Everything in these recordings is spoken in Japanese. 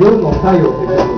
夜の太陽って言って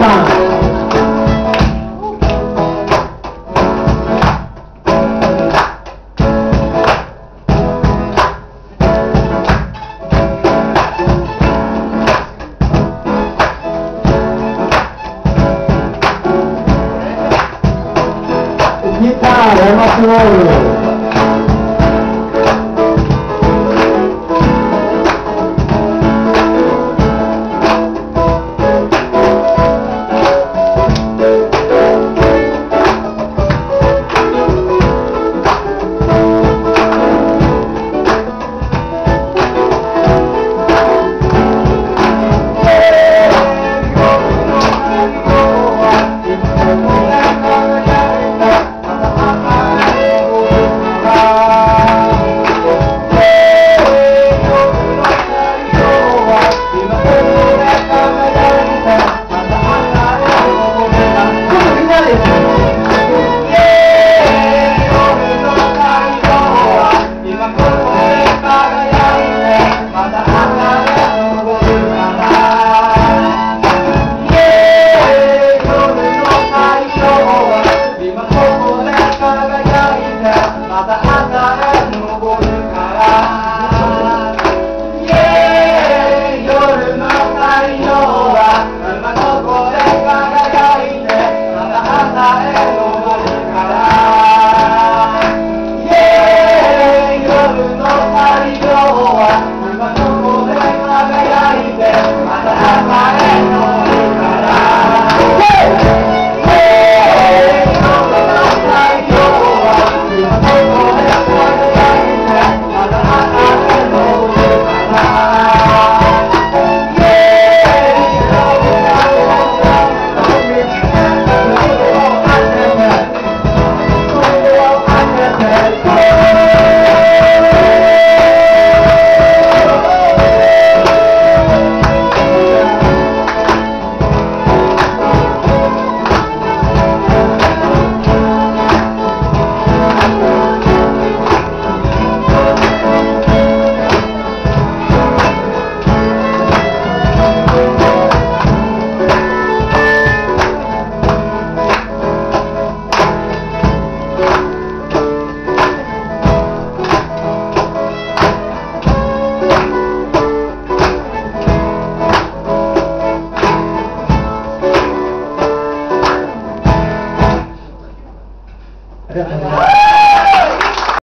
上。